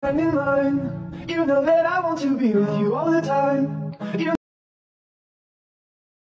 I'm in line. You know that I want to be with you all the time.